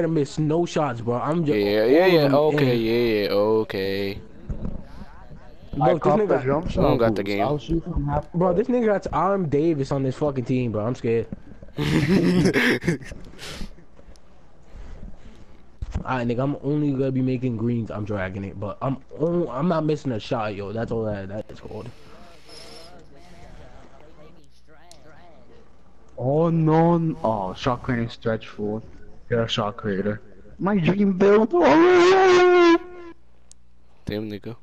gonna miss no shots, bro. I'm just Yeah, yeah, yeah. Okay, yeah, yeah. Okay. Bro, I this caught the nigga, jump I shot. don't got the game. I'll shoot from half. bro, this nigga got Arm Davis on this fucking team, bro. I'm scared. Alright, nigga, I'm only gonna be making greens. I'm dragging it, but I'm on, I'm not missing a shot, yo. That's all that that is called. Oh no! Oh, shot creating stretch forward. You're a shot creator. My dream build. Damn, nigga.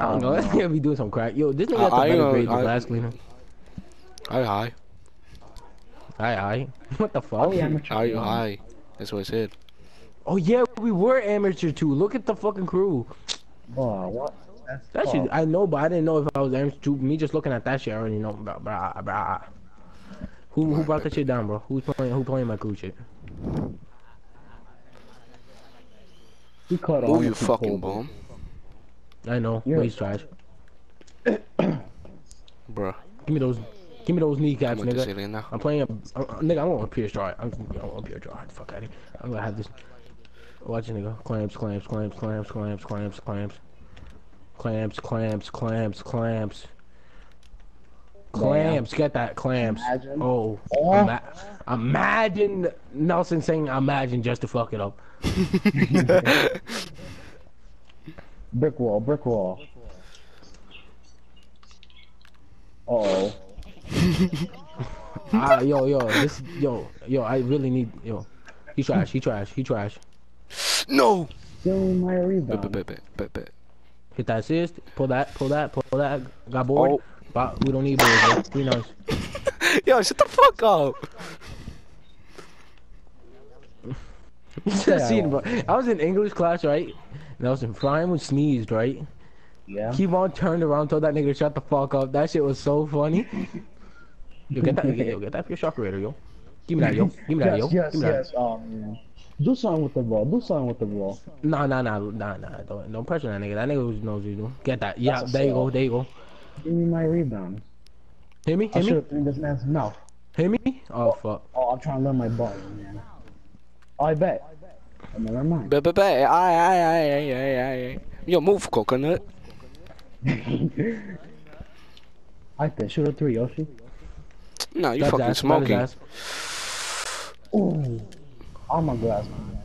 I don't know. This nigga be doing some crack. Yo, this nigga I- got the I, better uh, grade than I- glass cleaner. Hi, hi. Aye, aye. What the fuck? Oh, yeah, amateur. Hi, hi. That's what I said. Oh yeah, we were amateur too. Look at the fucking crew. Oh, what? That's That shit, I know, but I didn't know if I was amateur too. Me just looking at that shit, I already know. Blah, blah, blah. Who who brought that shit down, bro? Who's playing? Who playing my crew shit? He caught Oh, on you fucking pole. bomb. I know. Yeah. but He's trash. Bruh. Give me those. Give me those kneecaps, Come with this nigga. I'm playing a uh, uh, nigga. I'm on a Pierce Drive. I'm, I'm on a Pierce Drive. Fuck out of here. I'm gonna have this. Watch it, nigga. Clamps, clamps, clamps, clamps, clamps, clamps, clamps, clamps, clamps, clamps, clamps. Clamps, get that clamps. Imagine. Oh, Oh. ima- imagine Nelson saying imagine just to fuck it up. Brick wall, brick wall. Uh oh. Ah, yo, yo, this, yo, yo, I really need, yo. He trash, he trash, he trash. No! Still my Bet, rebound. bet, bet, bet, bet. Hit that assist, pull that, pull that, pull that. Got bored. Oh. But we don't need boards, bro. Three nice. Yo, shut the fuck up! You should have seen, bro. I was in English class, right? And I was in Brian was sneezed, right? Yeah. Keep on turned around, told that nigga to shut the fuck up. That shit was so funny. Yo, get that, yo, get that for your shot creator, yo. Give me that, yo. Give me that, yo. yes, yes, Give me that. yes. Um, do something with the ball. Do something with the ball. Nah, nah, nah, nah, nah. Don't, don't pressure that nigga. That nigga knows what he's doing. Get that. Yeah, That's there you go. There you go. Give me my rebound. Hit me. I Hit should me. have thrown this man's mouth. Hit me. Oh, oh fuck. Oh, I'm trying to learn my ball, man. Oh, I bet. Oh, never mind. Bet, bet, bet. Aye, aye, aye, aye, aye, aye. Yo, move, coconut. I bet. Shoot a three, Yoshi. Nah, you That's fucking ass, smoking. ass. Ooh. I'm a glass man.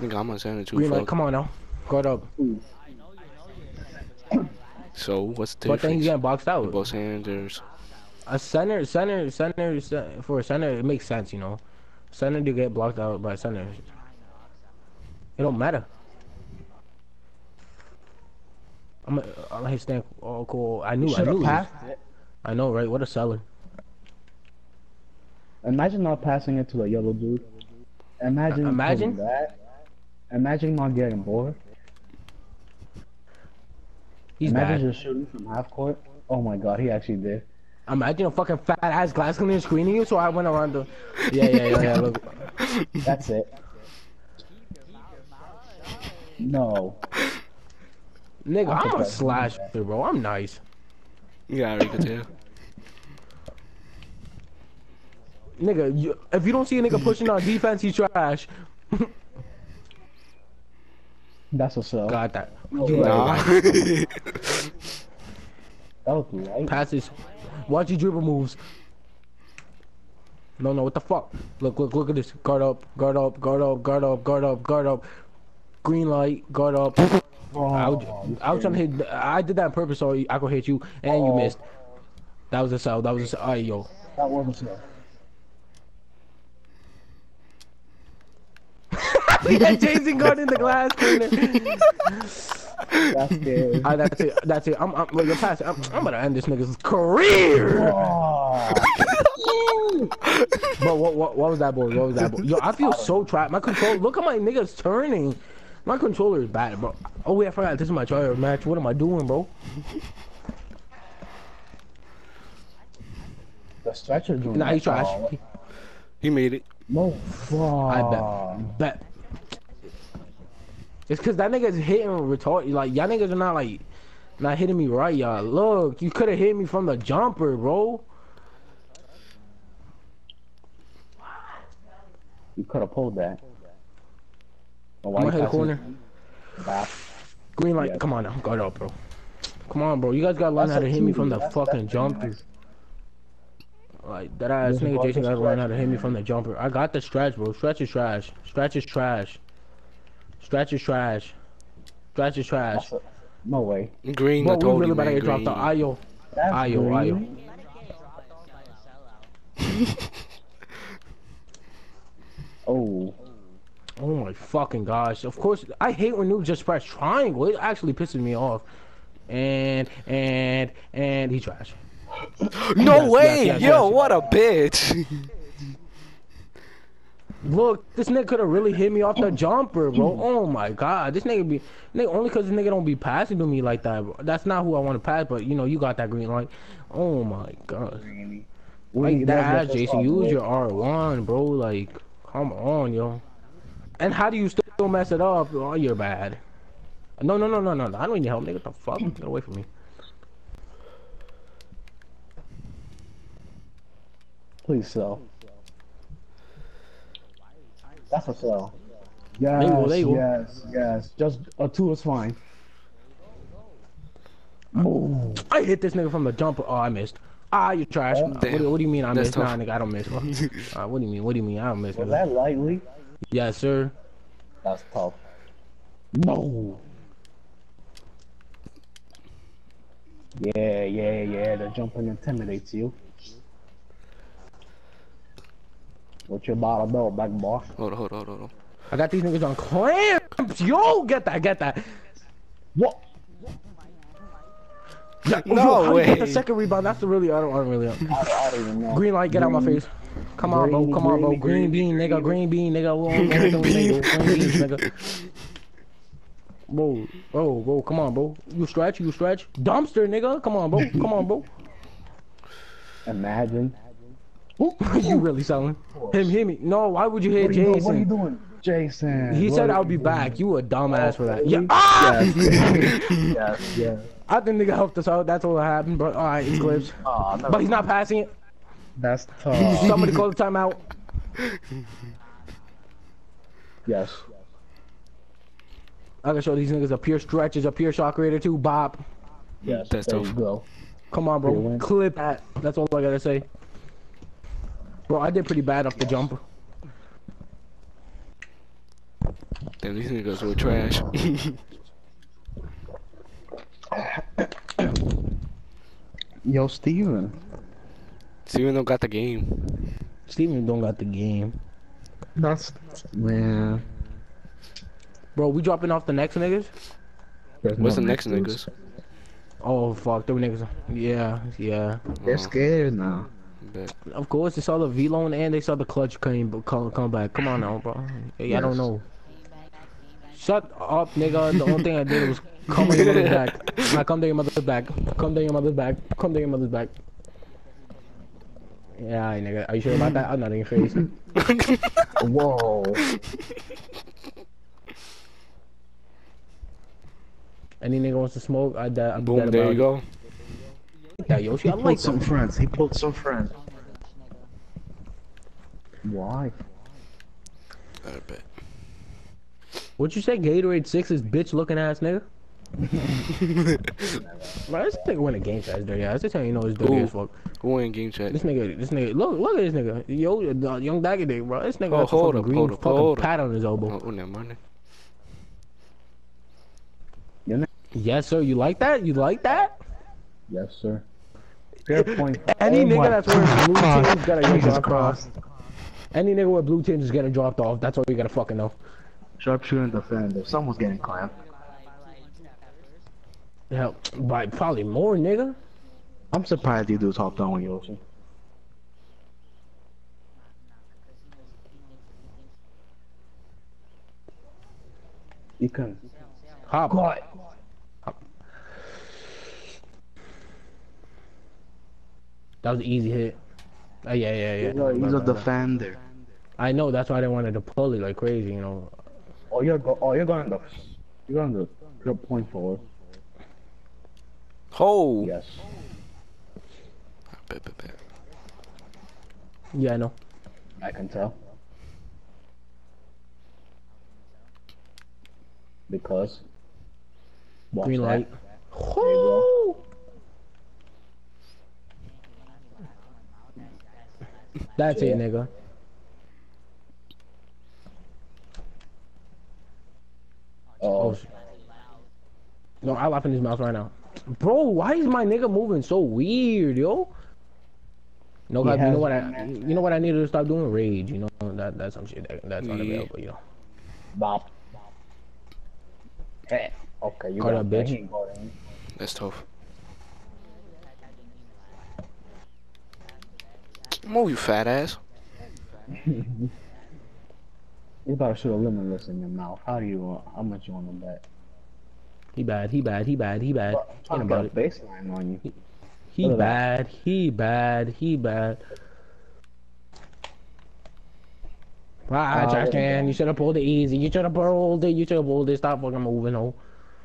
Nigga, I'm not saying it too Green light. Come on now. Guard up. So, what's the difference? But then he's difference? getting boxed out. Both Sanders. A center, center, center, ce- for a center, it makes sense, you know. Center to get blocked out by center. It don't matter. I'm a, I'm a hit stand. Oh, cool. I knew, I knew. have passed it. I know, right? What a seller. Imagine not passing it to the yellow dude. Imagine. Uh, imagine? that. Imagine not getting bored. He's Imagine bad. just shooting from half court. Oh my god, he actually did. Imagine a fucking fat ass glass cleaner screening you, so I went around the. Yeah, yeah, yeah, yeah. Look. That's it. No. Nigga, I'm I'm a surprised. slasher, bro. I'm nice. Yeah, I already could tell. Nigga, you, if you don't see a nigga pushing on defense, he's trash. That's what's up. Got that. No, You Nah. right. That was right. Passes. Watch your dribble moves. No, no, what the fuck? Look, look, look at this. Guard up, guard up, guard up, guard up, guard up, guard up. Green light, guard up. I was, I was trying to hit. I did that on purpose so I could hit you, and you Oh. missed. That was a cell. That was a cell. Alright, yo. That wasn't so. yeah, Jason guard in the glass cleaner. That's scary. Alright, that's it. That's it. I'm, I'm, look, you're past it. I'm, I'm about to end this nigga's career. Oh. But what, what, what was that, boy? What was that, boy? Yo, I feel so trapped. My control. Look at my niggas turning. My controller is bad, bro. Oh wait, I forgot. This is my trial match. What am I doing, bro? The stretcher doing Nah, that. he trash. Oh, He made it. no. I bet. Bet. It's cause that nigga's hitting retarded. Like y'all niggas are not like not hitting me right, y'all. Look, you could have hit me from the jumper, bro. You could have pulled that. Oh, I'm why gonna hit the corner. back? Green light. Come on now. Guard up, bro. Come on, bro. You guys gotta learn That's how to hit me from the That's- fucking that's jumper. nice. Like that ass nigga Jason gotta learn how to hit me from the jumper. I got the stretch, bro. Stretch is trash. Stretch is trash. Stretch is trash. Stretch is trash. A- No way. Green, Bro, I we told really you, about to man. get dropped Green. out. Ayo. That's Ayo, ayo. Oh, Oh my fucking gosh. Of course, I hate when noobs just press triangle. It actually pisses me off. And, and, and he trash. No Yes, way! yes, yes, Yo, yes. what a bitch! Look, this nigga could have really hit me off the jumper, bro. Oh my god. This nigga be, nigga, only cause this nigga don't be passing to me like that, bro. That's not who I want to pass, but you know, you got that green light. Oh my god. Like that, Jason. Use your R1, bro. Like, come on, yo. And how do you still mess it up? Oh, you're bad. No, no, no, no, no. I don't need help, nigga. What the fuck? Get away from me. Please sell. That's a sell. Yes, There you go, there yes, yes. Just a two is fine. Oh, I hit this nigga from the jumper. Oh, I missed. Ah, you trash. Oh, what, do, what do you mean I That's missed? Nah, nigga, I don't miss. uh, what do you mean? What do you mean I don't miss? was Nigga? that lightly? Yes, sir. That's tough. No. Yeah, yeah, yeah. The jumping intimidates you. What you about to do, big boy? Hold on, hold on, hold on. I got these niggas on clamps. Yo, get that, get that. What? Yeah, oh, No yo, how you get the second rebound. That's the really. I don't, I don't really. I, I don't even know. Green light, get out my face. Come on, bro. Greeny, Come on, bro. greeny, Green bean, nigga. Green bean, nigga. Green Green bean, bean. Nigga. Bro, bro, bro. Come on, bro. You stretch, you stretch. Dumpster, nigga. Come on, bro. Come on, bro. Imagine. You really selling? Him, hit me. No, why would you hit What are you, doing? Jason? what are you doing? Jason. He said I'll be doing? back. You a dumbass for that. Yeah. Ah! Yes. yes, yes. I think nigga helped us out. That's all that happened, but All right, it's clips. Aw, never But he's not passing it. That's tough. Somebody call the timeout. yes. I can show these niggas a pure stretches, a pure shot creator too. Bop. Yes. That's there tough. go. Come on, bro. Clip that. That's all I gotta say. Bro, I did pretty bad off the jump. Damn, these niggas were trash. Yo, Steven. Steven don't got the game. Steven don't got the game. That's man. Bro, we dropping off the next niggas? There's What's no the next next niggas? Oh fuck, them niggas. Yeah, yeah. They're Oh, scared now. Bet. Of course, they saw the Vlone and they saw the clutch came come, come back. Come on now, bro. Hey, I don't know. Shut up, nigga. The only thing I did was come to your mother's back. Now come to your mother's back. Come to your mother's back. Come to your mother's back. Yeah, alright, nigga. Are you sure about that? I'm not in your face. Whoa. Any nigga wants to smoke, I that. I'm Boom, dead there about you go. It. Yeah, Yoshi, I He like pulled some that. friends. He pulled some friends. Why? I bet. What'd you say? Gatorade Six is bitch looking ass nigga. Bro, this nigga win a game chat. Dirty ass. This how you know it's dirty Ooh. as fuck. Who in game chat? This nigga, this nigga, look, look at this nigga. Yo, uh, young Dagger Dick, bro. This nigga Oh, has a hold fucking up, green hold up, fucking hold up. pat on his elbow. Oh, never mind. Yes, sir. You like that? You like that? Yes, sir. Fair point. Any Oh nigga that's wearing blue God. tinge gotta get Jesus dropped off. Any nigga with blue tinge is getting dropped off. That's all you gotta fucking know. Sharpshooter and defender. Someone's getting clamped. Hell, by probably more, nigga. I'm surprised you do top down Yoshi. You can. Hop. Quiet. That was an easy hit. Oh, yeah, yeah, yeah. He's, no, he's no, a no, defender. I know. That's why they wanted to pull it like crazy. You know. Oh, you're go. Oh, you're going to. You're going to. You're point forward. Oh. Yes. Yeah, I know. I can tell. Because. Green light. Hey, That's it, nigga. Oh, oh shit. No, I laugh in his mouth right now. Bro, why is my nigga moving so weird, yo? No, God, you know what I, man. you know what I need to stop doing? Rage, you know that that's some shit that, that's Yeah. unavailable, you know. bop. Hey, okay, you Call got that bitch. He ain't. That's tough. Move, you fat ass. You about to shoot a limitless in your mouth. How do you want? How much you want to bet? He bad, he bad, he bad, he bad. I'm Ain't trying to about a baseline on you. He Look at bad, he bad, he bad. Right, Oh, trash can. You should have pulled it easy. You should have pulled it. You should have pulled it. Stop fucking moving, oh.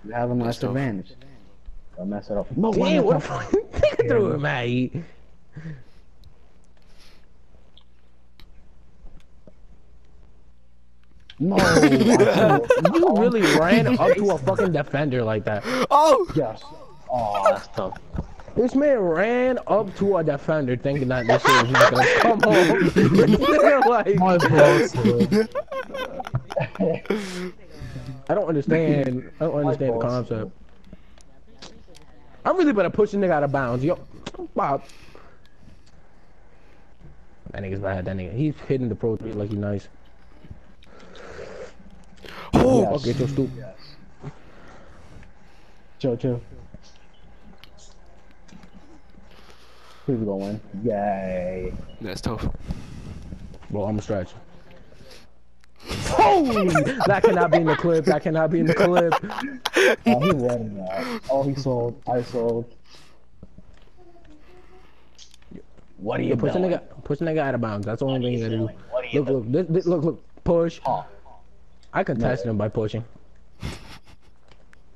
You have a nice tough. advantage. Don't mess it up. No, why Damn, what the fuck? Nigga threw it, mate. No, I You really ran up to a fucking defender like that. Oh! yes. Oh, that's tough. This man ran up to a defender thinking that this shit was just gonna come home. Like, My fault. I don't understand. I don't understand the concept. I'm really better pushing the nigga out of bounds. Yo, Bob. That nigga's bad. That nigga, he's hitting the pro three like he's nice. Oh! Yes. Fuck, get your stupid. Yes. Chill, chill. Who's gonna win? Yay. That's tough. Bro, I'm a stretch. Holy! Oh! that cannot be in the clip. That cannot be in the clip. Oh, he won that. Oh, he sold. I sold. What are you Yeah, push the doing? nigga, push the nigga out of bounds. That's the only thing you gotta do. What are Look, look, this, this, look, look, push. Oh, I can contested him by pushing.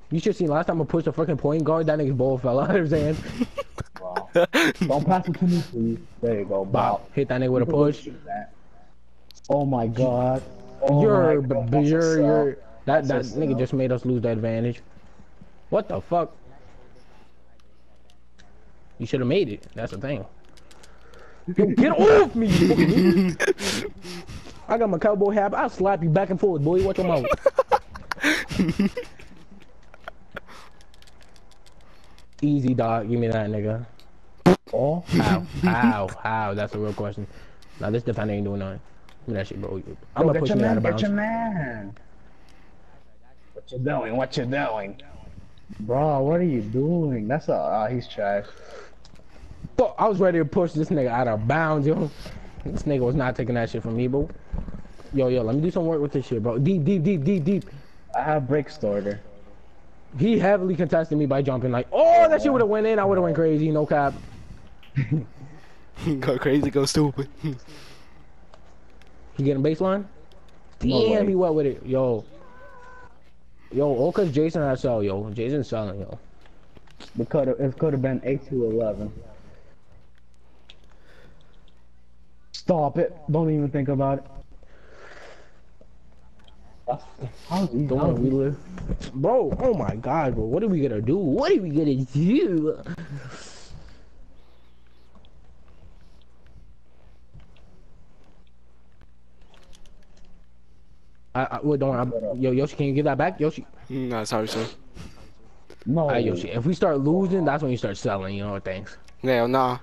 You should see last time I pushed a fucking point guard, that nigga's ball fell out of his hand. wow. Don't pass it to me, please. There you go. Bob, Bob. hit that nigga with a push. Oh my god. Oh you're, my God, b- that's you're, you're, that, that That's nigga sell. just made us lose the advantage. What the fuck? You should have made it. That's the thing. Get off me! you fucking- I got my cowboy hat. I'll slap you back and forth, boy. Watch your mouth. Easy, dog. Give me that, nigga. Oh, How? How? How? That's a real question. Now this defender ain't doing nothing. Give me that shit, bro. I'm gonna get push your me out man, of get bounds. your man. What you doing? What you doing? Bro, what are you doing? That's a, uh, he's trash. Fuck, I was ready to push this nigga out of bounds, yo. This nigga was not taking that shit from me, bro. Yo, yo, let me do some work with this shit, bro. Deep, deep, deep, deep, deep. I have break starter. He heavily contested me by jumping like, oh, that shit would have went in. I would have went crazy, no cap. go crazy, go stupid. He getting baseline? No Damn, way. he went with it. Yo. Yo, all cause Jason had sell, yo. Jason's selling, yo. It could have it could have been eight to eleven. Stop it! Don't even think about it. That's, how's he? Don't How want we we live. Bro, oh my god, bro. What are we gonna do? What are we gonna do? I, I, well, don't I, yo, Yoshi, can you give that back? Yoshi. Mm, nah, sorry, sir. no. Alright, Yoshi. If we start losing, that's when you start selling, you know, things. Yeah, nah.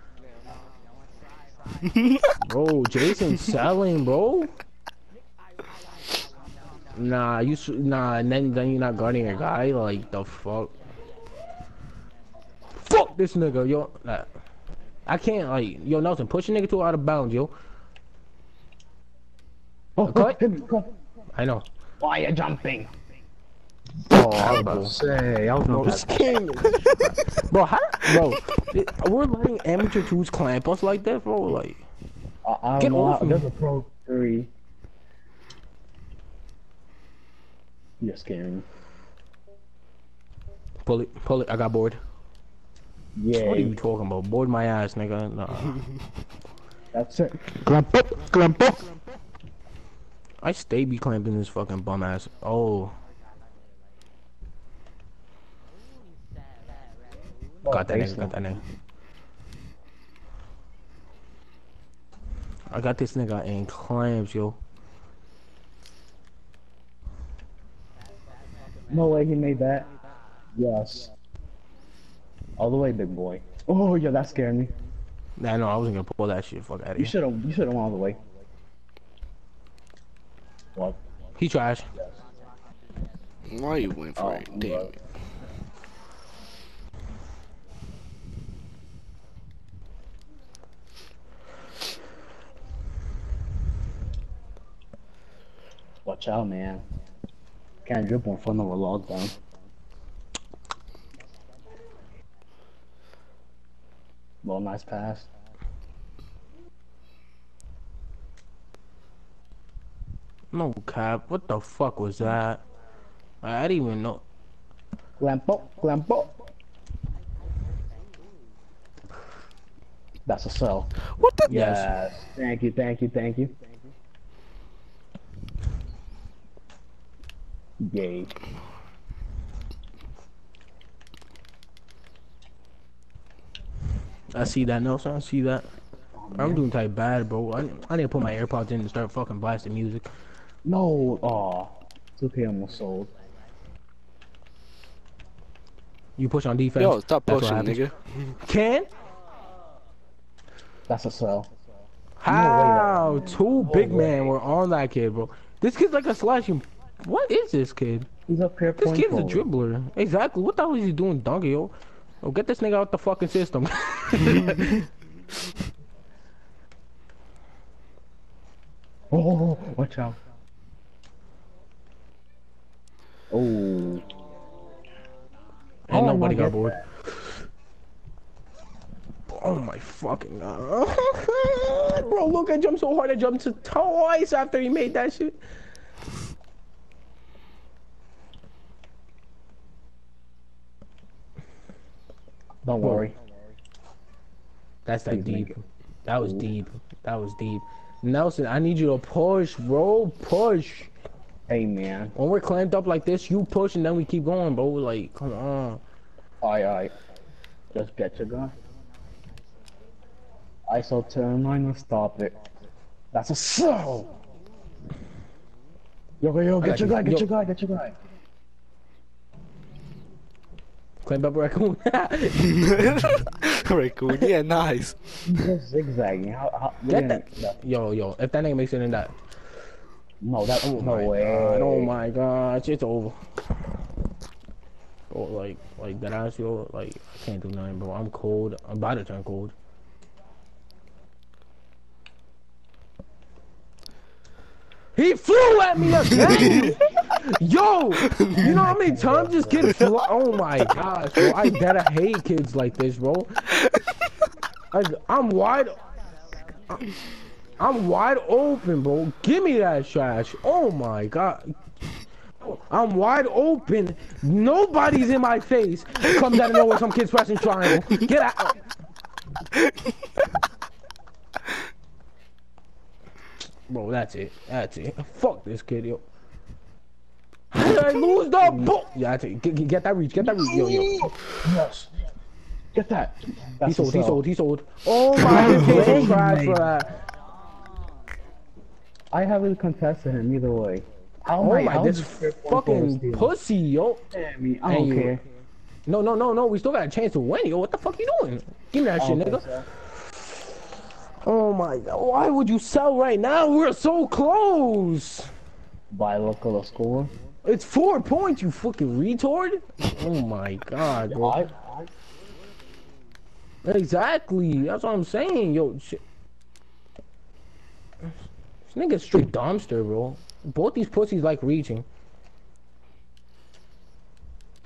Bro, Jason selling, bro. Nah, you nah, and then then you're not guarding your guy. Like the fuck. Fuck this nigga, yo. Nah. I can't like yo Nelson push a nigga to out of bounds, yo. Oh, cut? hit me, cut. I know. Why you jumping? Oh, I was about to say, I was Bro, about this game, bro, how, bro, it- we're letting amateur twos clamp us like that, bro. Like, I, I Get don't know. off how- me. There's a pro three. You're scaring me. pull it, pull it. I got bored. Yeah. What are you talking about? Bored my ass, nigga. Nah. That's it. Clamp up, clamp up. I stay be clamping this fucking bum ass. Oh. Got that nigga, got that nigga. I got this nigga in clamps, yo. No way he made that. Yes. All the way, big boy. Oh, yeah, that scared me. Nah, no, I wasn't gonna pull that shit. Fuck out of You here. should have. You should have went all the way. What? He trash. Why you went for Oh, it? Damn it. Watch out, man. Can't dribble in front of a lockdown. Well, nice pass. No cap. What the fuck was that? I didn't even know. Glampo, glampo. That's a sell. What the? Yes. Yes. Thank you, thank you, thank you. Yay. I see that, Nelson. I see that. I'm doing type bad, bro. I, I need to put my AirPods in and start fucking blasting music. No, aw. 2K almost sold. You push on defense. Yo, stop that's pushing, nigga. Can? That's a sell. How? that- Two big way. men were on that kid, bro. This kid's like a slashing. What is this kid? He's up here This kid's a dribbler. Exactly. What the hell is he doing, donkey, yo? Oh, get this nigga out the fucking system. Oh, watch out. Oh. and Oh, nobody got bored. Oh my fucking god. Bro, look, I jumped so hard I jumped to twice after he made that shit. Don't Whoa. worry. That's make deep. That was deep. That was deep. Nelson, I need you to push, bro. Push. Hey, man. When we're clamped up like this, you push and then we keep going, bro. Like, come on. Alright, alright. Just get your gun. I saw turn minus stop it. That's a so. Yo, yo, yo, get your you. guy, get Yo. your guy, get your guy. Clamp up raccoon. Raccoon, yeah, nice. Just zigzagging. How, how, Get yeah, that. yeah. yo, yo, if that nigga makes it in that. No, that, Oh, oh no my way. god. Oh my gosh, it's over. Oh, like, like that ass, yo, like, I can't do nothing, bro. I'm cold. I'm about to turn cold. He flew at me again! Yo! You know how many times this kid flew? Oh my gosh, bro. I gotta hate kids like this, bro. I, I'm wide. I'm wide open, bro. Give me that trash. Oh my god. I'm wide open. Nobody's in my face. Comes out of nowhere, some kid's pressing triangle. Get out. Bro, that's it. That's it. Fuck this kid, yo. How did I lose the mm. ball? Yeah, that's it. Get, get- that reach. Get that reach. Yo, yo. Yes. Get that. That's He a sold, he sell. sold, he sold. Oh my, kid's for that. I haven't contested him either way. How Oh am my, this is fair point forward fucking pussy, yo. Damn me, I don't care. No, no, no, no. We still got a chance to win, yo. What the fuck you doing? Give me that shit, nigga. so. Oh my god. Why would you sell right now? We're so close. By look of the score. It's four points, you fucking retard. Oh my god, bro. I, I, Exactly. That's what I'm saying, yo. Shit. This nigga's straight dumpster, bro. Both these pussies like reaching.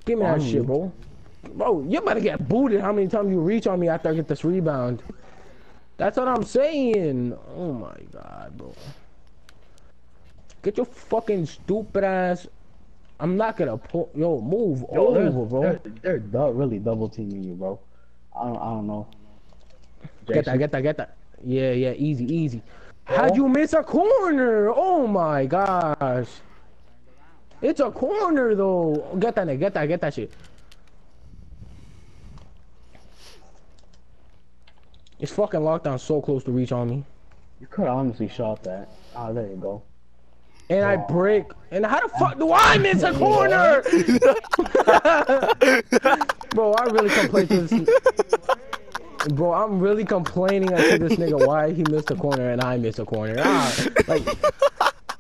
Give me that shit, bro. Bro, you better get booted how many times you reach on me after I get this rebound. That's what I'm saying. Oh my god, bro. Get your fucking stupid ass. I'm not gonna pull. Yo, move Yo, they're, over, bro. They're, they're du- really double teaming you, bro. I don't, I don't know. Get that, get that, get that. Yeah, yeah, easy, easy. How'd you miss a corner? Oh my gosh. It's a corner though. Get that, get that, get that shit. It's fucking lockdown so close to reach on me. You could honestly shot that. Ah, there you go. And I break. And how the fuck do I miss a corner? Bro, I really complain to this. Bro, I'm really complaining to this nigga why he missed a corner and I missed a corner. Ah, like,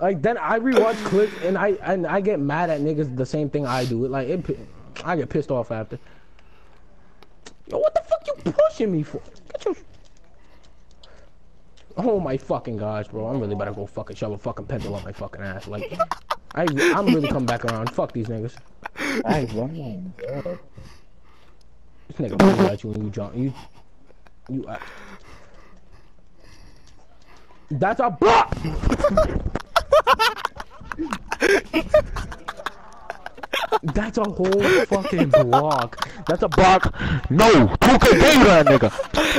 like then I rewatch clips and I and I get mad at niggas the same thing I do. Like it, I get pissed off after. Yo, what the fuck you pushing me for? Get your. Oh my fucking gosh, bro! I'm really about to go fucking shove a fucking pencil up my fucking ass. Like, I I'm really coming back around. Fuck these niggas. Hey, bro. This nigga really at you when you jump. You, you. Uh, that's a block. That's a whole fucking block. That's a block. No, 2K gave that nigga.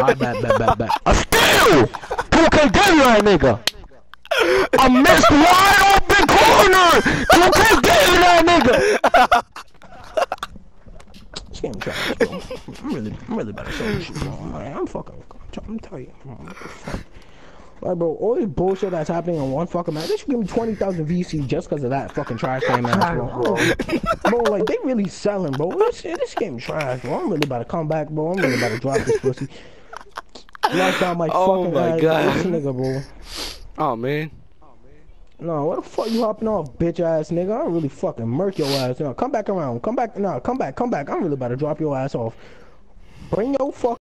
I bet, bet, bet, bet. A steal. 2K gave that nigga. A missed wide open corner. 2K gave that nigga. This game trash, bro. I'm really, I'm really about to show you bro. I'm, I'm fucking, I'm telling you, bro, what the fuck. Like, bro, all this bullshit that's happening on one fucking match, they should give me 20,000 VC just because of that fucking trash game match, bro. bro, like, they really selling, bro. This, this game trash, bro. I'm really about to come back, bro. I'm really about to drop this pussy. Lock down my Oh fucking my ass. God. This nigga, bro. Oh man. No, what the fuck you hopping off, bitch ass nigga? I'm really fucking murk your ass. No, come back around. Come back. No, come back. Come back. I'm really about to drop your ass off. Bring your fuck.